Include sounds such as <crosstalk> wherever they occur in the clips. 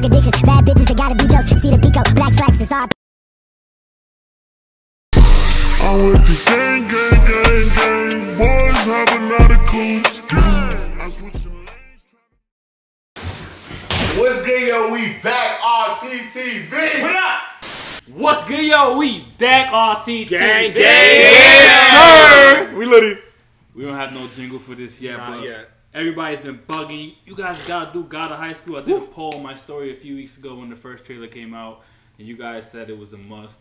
Drug addictions, bad bitches, they gotta be jokes. See the pico, black slacks, it's all. I'm with the gang, gang, gang, gang. Boys have a lot of coons. I switch the lanes. What's good, yo? We back RTTV. What up? What's good, yo? We back RT. Gang, gang, Yes, sir. We literally. We don't have no jingle for this yet, Not but yet. Everybody's been bugging. You guys gotta do God of High School. I did a poll on my story a few weeks ago when the first trailer came out, and you guys said it was a must.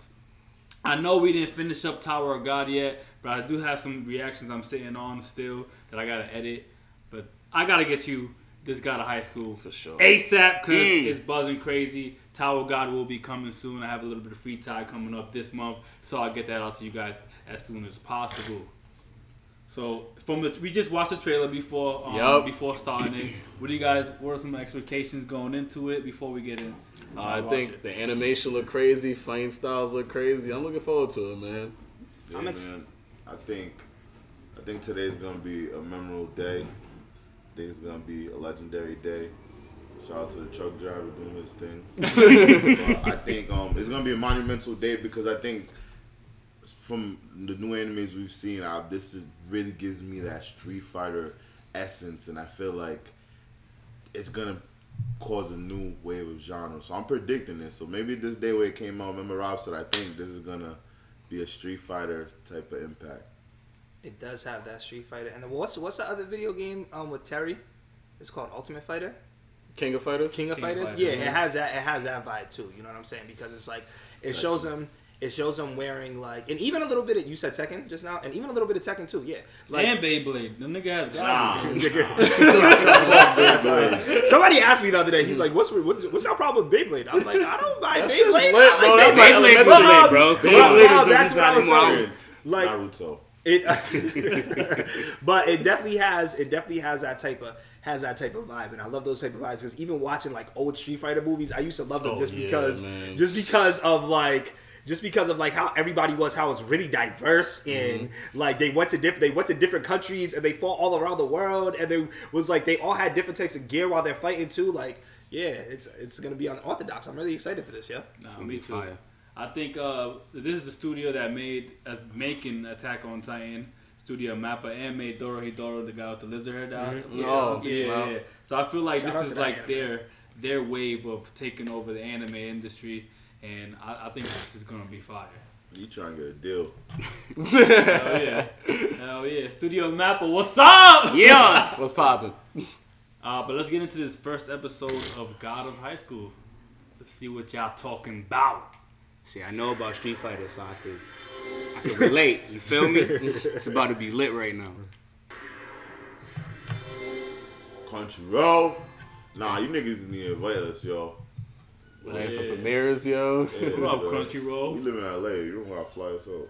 I know we didn't finish up Tower of God yet, but I do have some reactions I'm sitting on still that I gotta edit. But I gotta get you this God of High School For sure. ASAP because Mm. it's buzzing crazy. Tower of God will be coming soon. I have a little bit of free time coming up this month, so I'll get that out to you guys as soon as possible. So from the we just watched the trailer before um, Yup. before starting it. What do you guys? What are some expectations going into it before we get in? Uh, I think it? the animation look crazy, fighting styles look crazy. I'm looking forward to it, man. Yeah, I'm ex- man. I think, I think today's gonna be a memorable day. I think it's gonna be a legendary day. Shout out to the truck driver doing his thing. <laughs> I think um, it's gonna be a monumental day because I think from the new animes we've seen, uh, this is really gives me that Street Fighter essence, and I feel like it's gonna cause a new wave of genre. So I'm predicting this. So maybe this day where it came out, remember Rob said I think this is gonna be a Street Fighter type of impact. It does have that Street Fighter. And then what's what's the other video game um with Terry? It's called Ultimate Fighter, King of Fighters. King of King of Fighters. Fighters, yeah, yeah. it has that. It has that vibe too. You know what I'm saying? Because it's like it shows them. It shows them wearing like, and even a little bit of you said Tekken just now, and even a little bit of Tekken too. Yeah, like and Beyblade. The nigga has Nah. <laughs> <laughs> <laughs> somebody asked me the other day. He's like, "What's what's, what's your problem with Beyblade?" I'm like, "I don't buy That shit's Beyblade. lit, I bro. like That's my Beyblade, bro. day, bro. Bro, Beyblade bro, is that's what I was design saying. Like- Naruto. It, but it definitely has it definitely has that type of has that type of vibe, and I love those type of vibes because even watching like old Street Fighter movies, I used to love them Oh, just yeah, because man. just because of like just because of like how everybody was how it's really diverse and like they went to different they went to different countries and they fought all around the world and they was like they all had different types of gear while they're fighting too like yeah it's it's gonna be unorthodox i'm really excited for this yeah Nah, gonna me too. fire. I think uh, this is the studio that made uh, making Attack on Titan. Studio Mappa and made Dorohedoro, the guy with the lizard head out. Mhm. Oh, yeah, wow. yeah. So I feel like Shout this is like anime. their their wave of taking over the anime industry, and I, I think this is gonna be fire. You trying to get a deal? Hell yeah, hell yeah. Studio Mappa, what's up? Yeah. What's poppin'? Uh, but let's get into this first episode of God of High School. Let's see what y'all talking about. See, I know about Street Fighter, so I could, I could relate. You feel me? It's about to be lit right now. Crunchyroll. Nah, you niggas need to invite us, yo. Waiting for Yeah. premieres, yo. Yeah, <laughs> What up, bro. Crunchyroll? We live in LA. You don't gotta fly us out.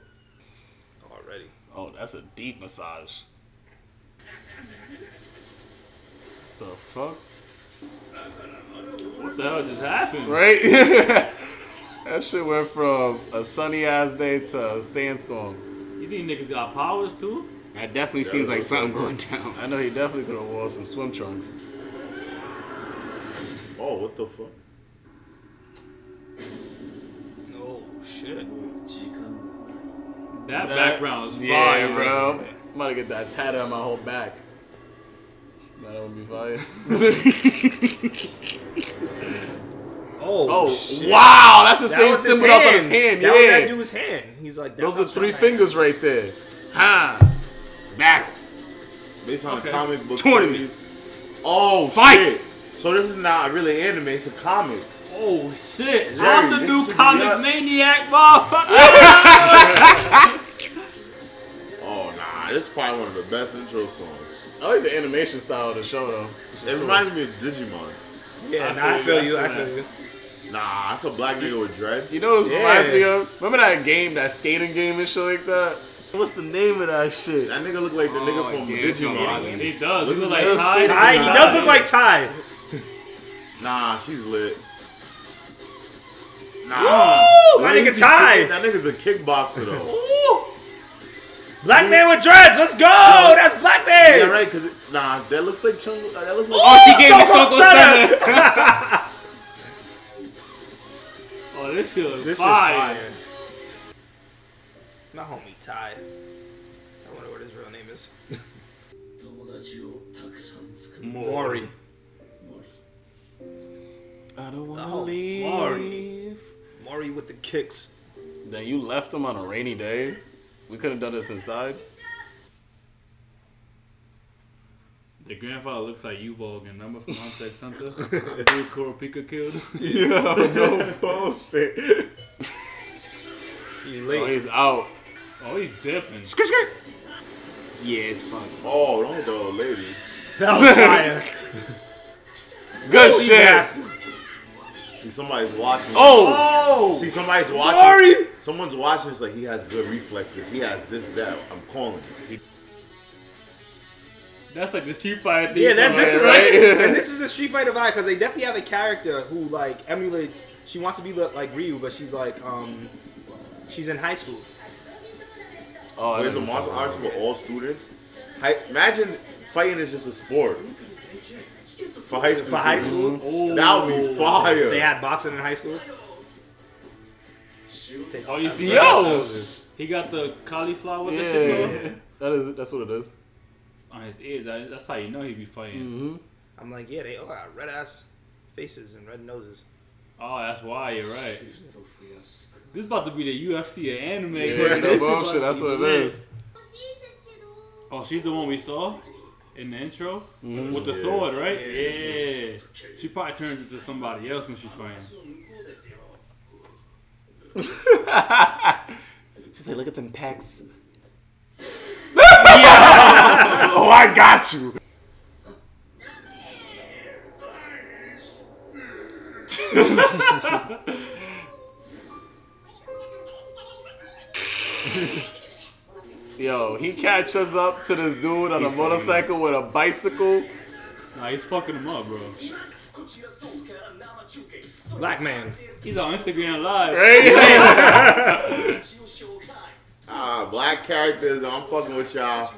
already Oh, that's a deep massage. The fuck? What the hell just happened? Right? <laughs> that shit went from a sunny ass day to a sandstorm. You think niggas got powers too? That definitely seems like something going down. I know he definitely could have wore some swim trunks. Oh, what the fuck? That, That- background is Yeah, fire, bro. I'm about to get that tattoo on my whole back. That would be fire. <laughs> <laughs> oh Oh, shit. wow! That's the That same symbol that's on his hand. That was yeah. that dude's hand. He's like, that's Those are three strong I am. fingers right there. Ha! Battle. Based on Okay. a comic book Tournament. series. Oh, Fight. shit. So this is not really anime, it's a comic. Oh shit! Jerry, I'm the new comic maniac, motherfucker. <laughs> Oh, nah. This is probably one of the best intro songs. I like the animation style of the show though. It reminds me of Digimon. Yeah, I nah, I feel feel you, you. I I feel feel you. Nah, that's a black nigga with dreads. You know what this Yeah. reminds me of? Remember that game, that skating game and shit like that? What's the name of that shit? That nigga look like the nigga oh, from yeah, Digimon. he does. He Look look like Ty. Ty, he does look like Ty. Nah, she's lit. Woo! My That nigga nigga's Ty. That nigga's a kickboxer though. Woo! Black man with dreads. Let's go. That's black man. Yeah, right. Cause it, nah, that looks like Chung. uh, That looks like. Oh, she gave me Soko Soko Stunner. Stunner. <laughs> Oh, this shit is This fire. is fire. My homie Ty. I wonder what his real name is. <laughs> Maury. I don't want to Oh, leave. Maury. Mori with the kicks. Then you left him on a rainy day. We could have done this inside. The grandfather looks like Uvogin, remember from Hunter x Hunter? Who Kurapika killed? no <laughs> bullshit. <laughs> He's late. Oh, he's out. Oh, he's dipping. Skirt, skirt. Yeah, it's fun. Oh, don't hit the old lady. That was fire. <laughs> Good He's shit. Nasty. See, somebody's watching. Oh, Oh. See, somebody's watching. Sorry! Someone's watching. It's like he has good reflexes. He has this, that. I'm calling. it. That's like the Street Fighter thing. Yeah, that, this is Right. like, and this is a Street Fighter vibe because they definitely have a character who like emulates. She wants to be li- like Ryu, but she's like, um, she's in high school. oh, There's a martial arts for all students. Hi, imagine fighting is just a sport. For high school. For high students. school, mm-hmm. That would be fire. they had boxing in high school. Oh, you see, Yo! he got the cauliflower with it. Yeah, bro. that is that's what it is. On his ears. That's how you know he'd be fighting. Mm-hmm. I'm like, yeah, they all got red ass faces and red noses. Oh, that's why you're right. This is about to be the UFC of anime. Yeah, no bullshit. <laughs> That's what be it lit. is. Oh, she's the one we saw in the intro mm-hmm. with the sword, right? Yeah. She probably turns into somebody else when she's fighting. <laughs> She's like, look at them pecs. <laughs> <laughs> oh, I got you. Yo, he catches up to this dude on a motorcycle with a bicycle. Nah, he's fucking him up, bro. Black man. He's on Instagram Live. Right? <laughs> <laughs> Ah, black characters. I'm fucking with y'all.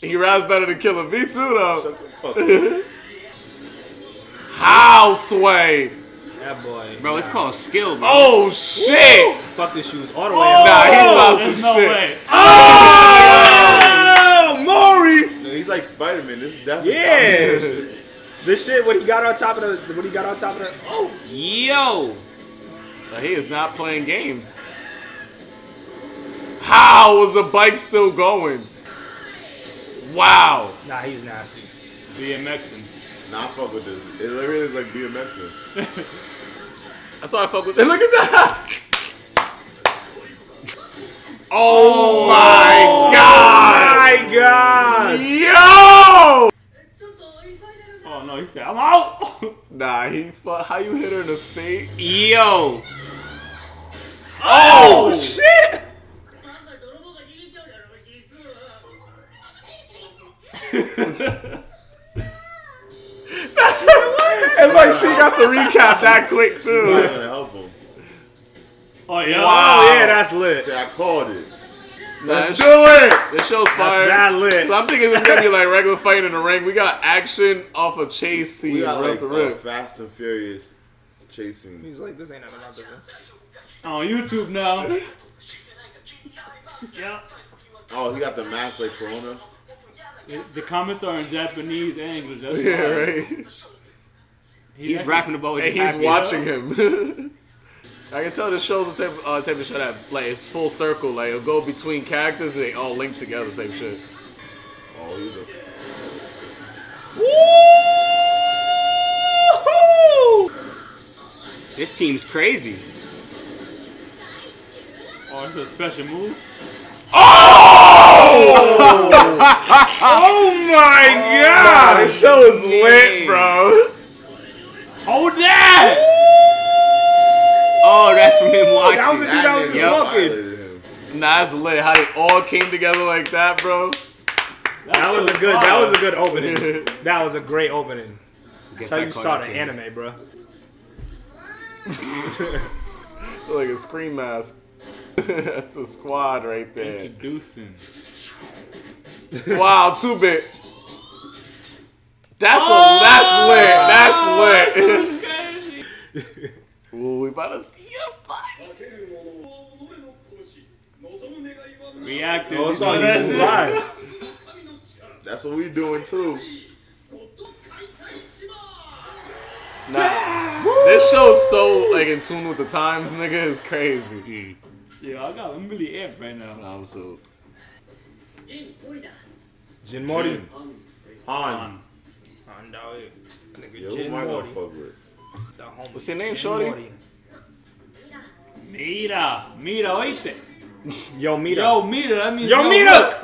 he raps better than Killer B too, though. Shut the fuck up. <laughs> How sway? That boy. Bro, it's called skill, bro. Oh shit! Fuck this shoes all the way up. Nah, he saw There's some no shit. way. Oh, oh! Mori. No, he's like Spider Man. This is definitely. Yeah. this shit when he got on top of the when he got on top of the oh Yo. So he is not playing games. How was the bike still going? Wow. nah he's nasty. BMXing. Nah, I fuck with this. It literally is like BMXing. <laughs> That's why I fuck with. And <laughs> look at that. <laughs> Oh, my god. Oh my God. god! Yo! Oh no, he said, I'm out! Nah, he fuck. how you hit her in the face? Yo. Oh, oh. shit! It's like she got the recap that quick too. not gonna help him. oh yeah. Wow. Oh yeah, that's lit. See, I called it. Let's Do it. This show's That's fire. mad lit. So I'm thinking this is gonna be like regular fighting in the ring. We got action off a chase scene, We got rip like to a rip. Fast and Furious chasing. He's like, this ain't none of my business. On YouTube now. yeah. Oh, he got the mask like Corona. The comments are in Japanese and English. That's Yeah, why. right. <laughs> He He's actually- rapping about what And he's happened. watching him. <laughs> I can tell the show's the type, uh, type of show that like it's full circle. Like it'll go between characters and they all link together type shit. Oh, he's a. This team's crazy. Oh, it's a special move. Oh <laughs> oh my Ah, this show is lit, bro. Hold that! Oh, that's from him oh, watching. That was a dude that was just Yup. walking. Nah, it's lit. How they all came together like that, bro. That was a good. That was a good opening. <laughs> That was a great opening. Guess That's how you saw the too. anime, bro. <laughs> like a scream mask. <laughs> That's the squad right there. Introducing. Wow, two bit. That's Oh! a that's lit. That's lit. Ooh, we about to see a fight. Reacted. Oh, it's You on know that YouTube shit? Live. That's what we doing too. Nah, this show's so like in tune with the times, nigga. It's crazy. Yeah, I got. I'm really amped right now. I'm so. Jin Mori. Han. Nigga, Yo, who Jin am I gonna Mori. fuck with? The homie What's your name, Jin shorty? Mori. Mira, mira, oíste. Yo, Mira. Yo, mira, that means Yo, no Mita!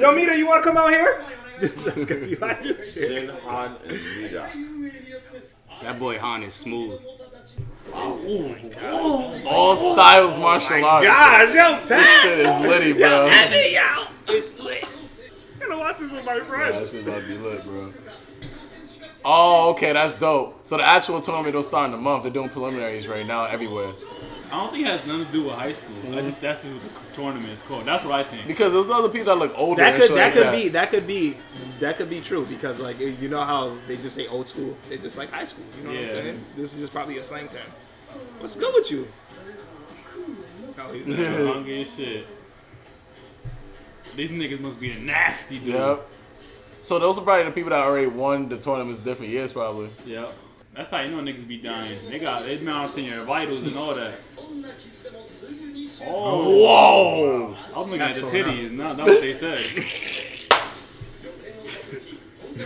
Yo, Mira, you wanna come out here? That's gonna be like Jin, Han, and Mira. That boy Han is smooth. Oh my god. All styles martial oh arts. God, yo, This shit is litty, bro. yo! It's lit. I'm gonna watch this with my That friends. shit about to be lit, bro. Oh, okay, that's dope. So the actual tournament don't start in a month. They're doing preliminaries right now everywhere. I don't think it has nothing to do with high school. I just that's just what the tournament is called. That's what I think. Because those other people that look older. That could that like could be that could be that could be true because like you know how they just say old school, they just like high school. You know what I'm saying? This is just probably a slang term. What's good with you? No, he's not. I'm hungry as shit. These niggas must be the nasty dudes. Yep. So those are probably the people that already won the tournaments different years, probably. Yeah. That's how you know niggas be dying. They got they mounting your vitals and all that. Oh, Whoa! I was looking at the That's going titties, not, not what they said. <laughs>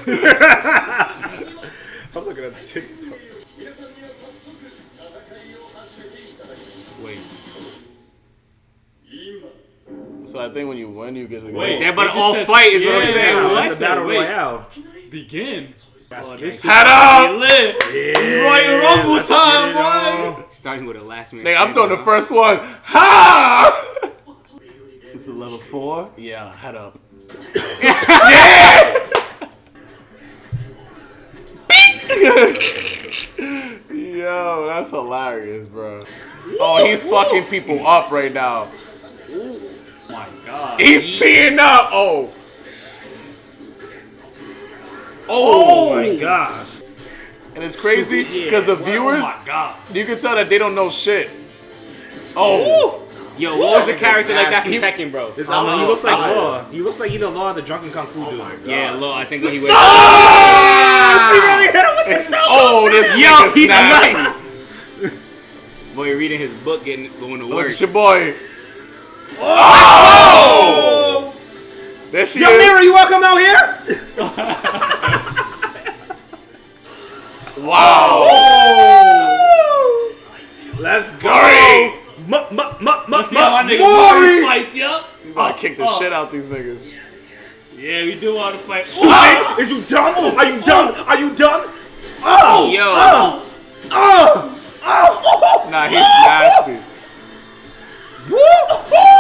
<laughs> I'm looking at the TikTok. I think when you win, you get to go. Wait, they're about to They all said- fight, is what I'm Yeah, saying. yeah, What? That's a battle Wait. royale. Begin. That's Oh, this Head up! be lit. Yeah, Royal Rumble let's time, get boy. Starting with a last man. Nigga, I'm standing, throwing the first one. Ha! It's a level four. Yeah, head up. yeah! <laughs> Yo, that's hilarious, bro. Oh, he's fucking people up right now. Oh my god. He's teeing up. Oh. Oh Oh, my gosh. and it's crazy Stupid, yeah. because the Oh viewers, my god. you can tell that they don't know shit. Oh, Yo, what was the character like that from He- Tekken, bro? It's I mean, he looks like fire. Law. He looks like either Law or the drunken kung fu oh dude. Oh my. Yeah, Law. I think when he was. Ah, she really hit him with the stone. oh, this Yo, he's nasty. nice. Boy, reading his book, getting going to oh, Look work. at your boy. Oh! There she Yo, is. Mira, you wanna out here? Wow. Let's go. Mori. M- m- m- m- Let's see how my nigga Mori. Mori yup. You about to kick the oh, oh, shit out these niggas. Yeah, we do want to fight. Stupid. Is you dumb? Are you dumb? Are you dumb? Uh, oh! Yo. Oh! Oh! Oh! Nah, he's nasty. Woo!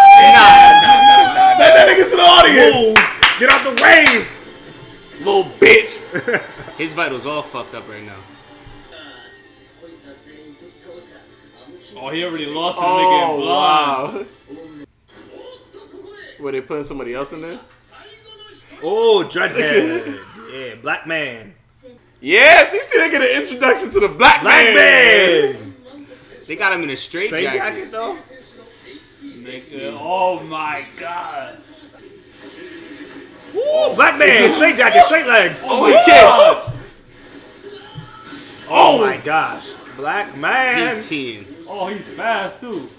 Send that nigga to the audience. Move. Get out the way! Little bitch. <laughs> His vitals all fucked up right now. Oh, he already lost to the oh, nigga in Oh, blind. wow. Were they putting somebody else in there? Oh, Dreadhead. yeah, black man. Yeah, you see they get an introduction to the black, Black man. man. They got him in a straight, Straight jacket. jacket though. Nigga, oh my god. Ooh, black man. Straight jacket. Straight legs. Oh, oh he kicks. Oh, oh my gosh. Black man. 18. Oh, he's fast too.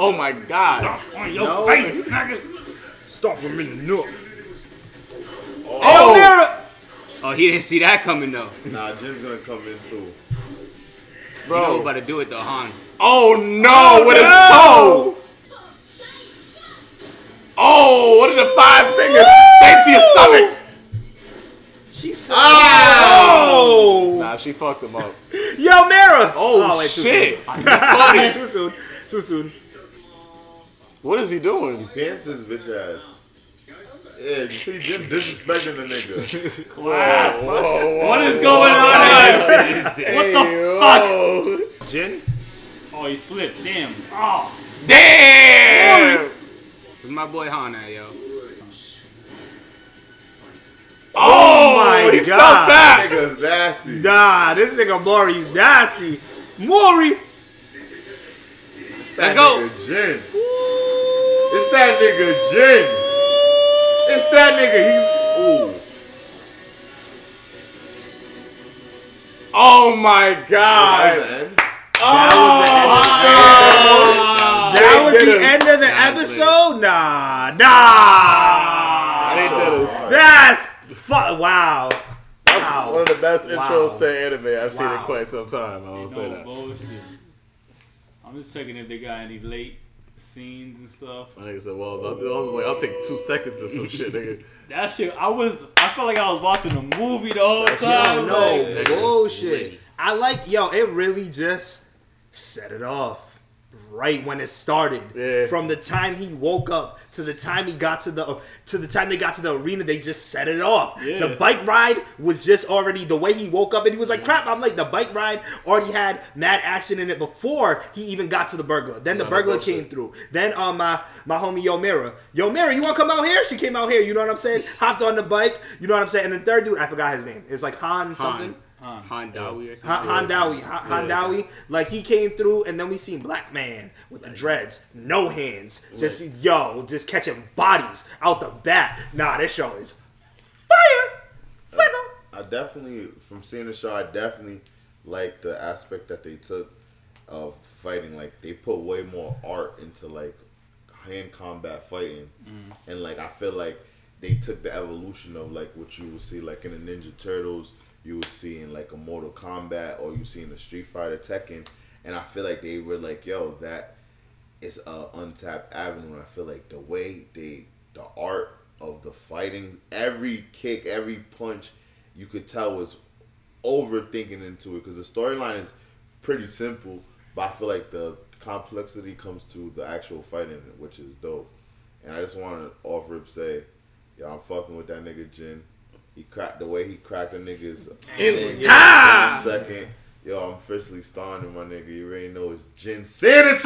Oh my god. Stop On your No. face, nigga. Stop with me, no. Oh, Oh, Oh, he didn't see that coming though. Nah, Jim's gonna come in too. Bro, You know bro. about to do it though, Han. Oh no, oh, with his toe. Oh, what are the five fingers? Straight to your stomach. She said. Oh. Nah, she fucked him up. Yo, Mira. Oh, oh wait, too shit. soon. <laughs> too soon. Too soon. What is he doing? He Pants his bitch ass. Yeah, you see Jin disrespecting the nigga. <laughs> Class. Whoa, whoa, What is going on? What the fuck? Jin. Oh, he slipped. Damn. Oh. Damn! Where's my boy Han at, yo? Oh, oh my he felt god. that. Nigga's nasty. Nah, this nigga Mori's nasty. Maury. Let's that go. Nigga Jin. It's that nigga Jin. It's that nigga. He's ooh. Oh my That god. Oh was the end. That was They the did the end of the That was episode? Nah. Nah. They did us. That's fu- wow. Wow. One of the best Wow. intros to anime I've seen in quite some time. I will say No that. bullshit. I'm just checking if they got any late scenes and stuff. My nigga said, well, I was, I was like, I'll take two seconds or some shit, nigga. <laughs> That shit, I was, I felt like I was watching a movie the whole shit time. was no lit. That shit bullshit. I like yo. It really just set it off right when it started. Yeah. From the time he woke up to the time he got to the to the time they got to the arena, they just set it off. Yeah. The bike ride was just already the way he woke up and he was like, "Crap!" I'm like, the bike ride already had mad action in it before he even got to the burglar. Then the burglar came through. Then um my my homie Yo Mira, Yo Mira, you want to come out here? She came out here. You know what I'm saying? Hopped on the bike. You know what I'm saying? And the third dude, I forgot his name. It's like Han something. Han. Han Daewi or something. Han Daewi, Han, Han Daewi, like he came through, and then we seen Black Man with the dreads, no hands, just yo, just catching bodies out the bat. Nah, this show is fire, fuego. I definitely, from seeing the show, I definitely like the aspect that they took of fighting. Like they put way more art into like hand combat fighting, mm. and like I feel like they took the evolution of like what you will see like in the Ninja Turtles, you would see in like a Mortal Kombat, or you see in the Street Fighter Tekken, and I feel like they were like, yo, that is a untapped avenue. And I feel like the way they, the art of the fighting, every kick, every punch, you could tell was overthinking into it because the storyline is pretty simple, but I feel like the complexity comes to the actual fighting, which is dope. And I just want to offer up say, yo, I'm fucking with that nigga Jin. He cracked the way he cracked the niggas in, in second. Yo, I'm officially starting my nigga. You already know it's Jin Sanity.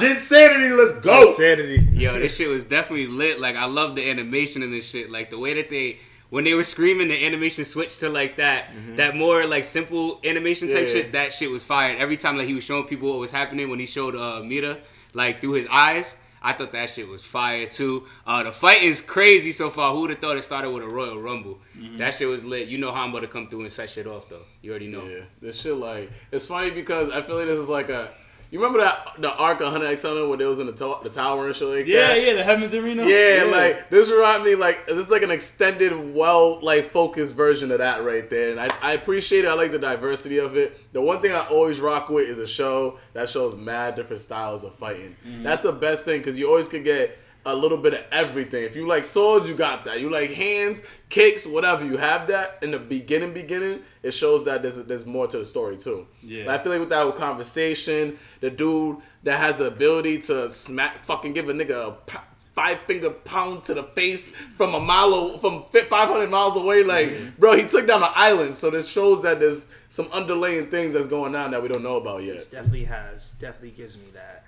Jin Sanity, let's go. Insanity. Yo, this shit was definitely lit. Like I love the animation in this shit. Like the way that they when they were screaming, the animation switched to like that, that more like simple animation type Yeah. shit. That shit was fired. Every time like he was showing people what was happening when he showed uh Mira like through his eyes. I thought that shit was fire too. Uh, the fight is crazy so far. Who would have thought it started with a Royal Rumble? That shit was lit. You know how I'm about to come through and set shit off though. You already know. Yeah, this shit like it's funny because I feel like this is like a. You remember that the arc of Hunter X Hunter when it was in the, to- the tower and shit like Yeah, that? yeah, yeah, the Heavens Arena. Yeah, like this remind me like this is like an extended, well like focused version of that right there, and I, I appreciate it. I like the diversity of it. The one thing I always rock with is a show that shows mad different styles of fighting. Mm. That's the best thing because you always could get a little bit of everything. If you like swords, you got that. You like hands, kicks, whatever. You have that in the beginning. Beginning, it shows that there's there's more to the story too. Yeah. But I feel like with that with conversation, the dude that has the ability to smack, fucking give a nigga a p- five finger pound to the face from a mile, o- from fi- 500 miles away. Like, bro, he took down an island. So this shows that there's some underlying things that's going on that we don't know about yet. This definitely has, definitely gives me that.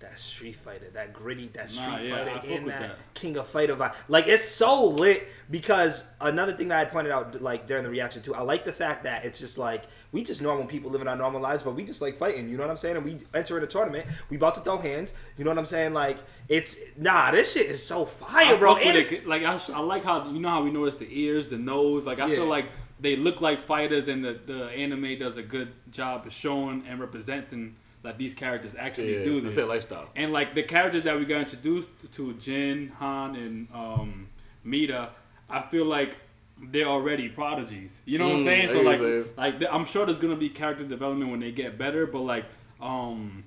That Street Fighter, that gritty, that Street Nah, yeah, Fighter, and that, that. King of Fighter vibe. Like it's so lit because another thing that I pointed out, like during the reaction too, I like the fact that it's just like we just normal people living our normal lives, but we just like fighting. You know what I'm saying? And we enter in a tournament, we about to throw hands. You know what I'm saying? Like it's nah, this shit is so fire, I bro. fuck And with it's- it. Like I, I like how you know how we notice the ears, the nose. Like I Yeah. feel like they look like fighters, and the the anime does a good job of showing and representing that these characters actually Yeah, do that's this. their lifestyle. And like the characters that we got introduced to, Jin, Han, and um, Mira, I feel like they're already prodigies. You know what I'm Mm, saying? So like, you're like I'm sure there's gonna be character development when they get better. But like, um,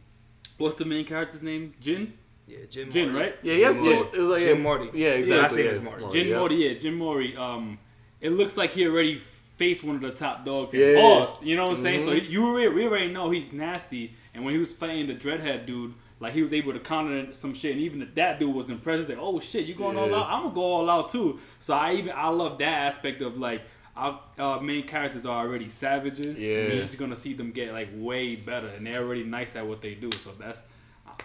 what's the main character's name? Jin. yeah, Jim, Jin, Morty. right? Yeah, he has Yeah. two. It like, Jim yeah, Morty. Yeah, His exactly. last name yeah. is Morty. Jin yeah. Mori, yeah, Jin Mori. Um, it looks like he already faced one of the top dogs and Yeah. lost. You know what I'm saying? So Mhm. you already, we already know he's nasty. And when he was fighting the dreadhead dude, like he was able to counter some shit. And even that dude was impressed. He's like, oh shit, you going all out? I'm gonna go all out too. So I even I love that aspect of like. Our uh, main characters are already savages. Yeah. You're just gonna see them get like way better, and they're already nice at what they do. So that's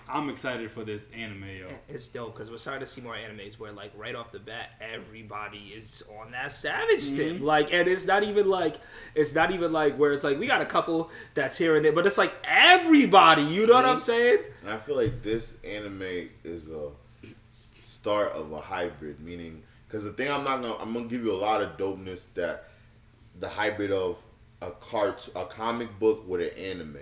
I'm excited for this anime, yo. It's dope because we're starting to see more animes where, like, right off the bat, everybody is on that savage tip. Mm-hmm. Like, and it's not even like it's not even like where it's like we got a couple that's here and there, but it's like everybody. You know what I'm mm-hmm. saying? And I feel like this anime is a start of a hybrid, meaning because the thing I'm not gonna I'm gonna give you a lot of dopeness that the hybrid of a cart a comic book with an anime.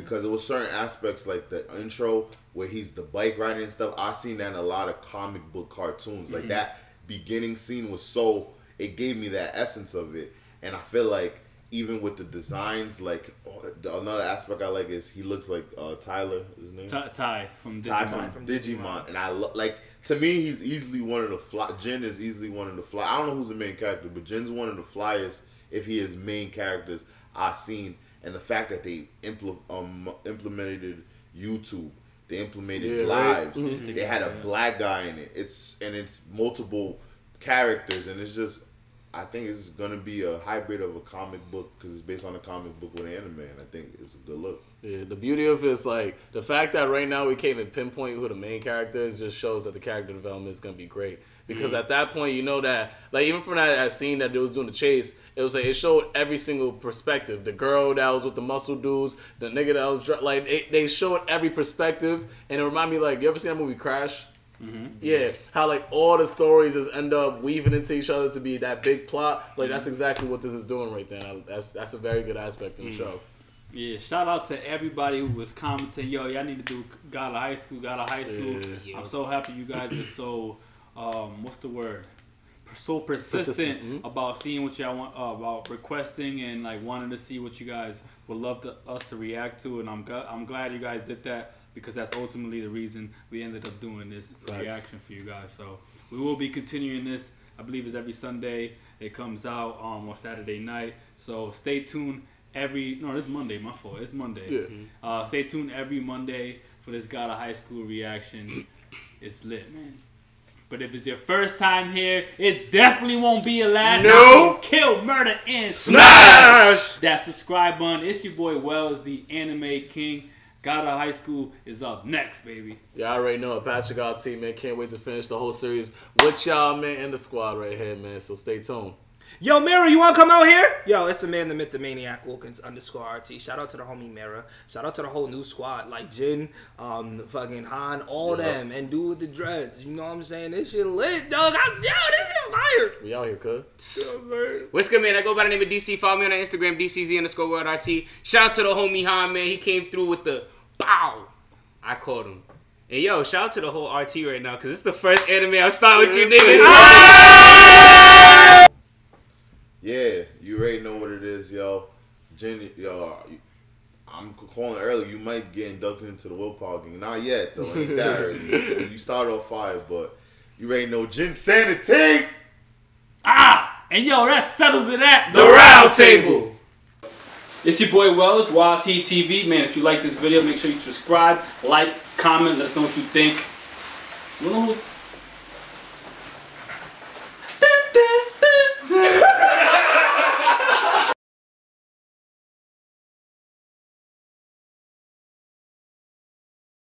Because there was certain aspects like the intro where he's the bike riding and stuff. I seen that in a lot of comic book cartoons. Like that beginning scene was so it gave me that essence of it, and I feel like even with the designs, like oh, another aspect I like is he looks like uh, Tyler. His name Ty, Ty from Ty Digimon. from Digimon, and I lo- like to me he's easily one of the fly. Jin is easily one of the fly. I don't know who's the main character, but Jin's one of the flyest. If he is main characters I've seen, and the fact that they impl- um, implemented YouTube, they implemented Yeah, right. lives. Mhm. They had a black guy in it. It's and it's multiple characters, and it's just. I think it's gonna be a hybrid of a comic book because it's based on a comic book with an anime, and I think it's a good look. Yeah, the beauty of it is like the fact that right now we can't even pinpoint who the main character is just shows that the character development is gonna be great. Because mm-hmm. at that point, you know that like even from that, that scene that they was doing the chase, it was like it showed every single perspective. The girl that was with the muscle dudes, the nigga that was dr- like they, they showed every perspective, and it reminded me like you ever seen that movie Crash? Mm-hmm. Yeah, how like all the stories just end up weaving into each other to be that big plot. Like mm-hmm. that's exactly what this is doing right I- That's that's a very good aspect in the show. Yeah, shout out to everybody who was commenting. Yo, y'all need to do God of High School, God of High School. Yeah. I'm so happy you guys are so um, what's the word? So persistent, Persistent, mhm. about seeing what y'all want, uh, about requesting and like wanting to see what you guys would love to, us to react to. And I'm gl- I'm glad you guys did that because that's ultimately the reason we ended up doing this Facts. reaction for you guys. So we will be continuing this. I believe it's every Sunday. It comes out um, on Saturday night. So stay tuned every no, it's Monday. My fault. It's Monday. Yeah. Uh, stay tuned every Monday for this God of High School reaction. <clears throat> It's lit, man. But if it's your first time here, it definitely won't be your last. No. Kill, murder, and Smash! That subscribe button. It's your boy Wellz, the anime king. God of High School is up next, baby. Y'all already know it. Patrick our team, man. Can't wait to finish the whole series with y'all, man, and the squad right here, man. So stay tuned. Yo, Mira, you want to come out here? Yo, it's the man, the myth, the maniac, Wilkins underscore RT. Shout out to the homie Mira. Shout out to the whole new squad, like Jin, um, fucking Han, all Yeah. them, and dude with the dreads. You know what I'm saying? This shit lit, dog. I'm yo, this shit fire. We out here, cuz. What's good, man? I go by the name of DC. Follow me on Instagram, DCZ underscore world RT. Shout out to the homie Han, man. He came through with the bow. I called him. And yo, shout out to the whole RT right now, because it's the first anime I'll start with you niggas. <laughs> Yeah, you already know what it is, yo. Jenny, yo, I'm calling early. You might get inducted into the willpower gang. Not yet, though. Ain't that early. <laughs> You start off five, but you ain't no Jin Sanity. Ah! And yo, that settles it at The round table. It's your boy Wellz, RT TV. Man, if you like this video, make sure you subscribe, like, comment, let us know what you think. You know who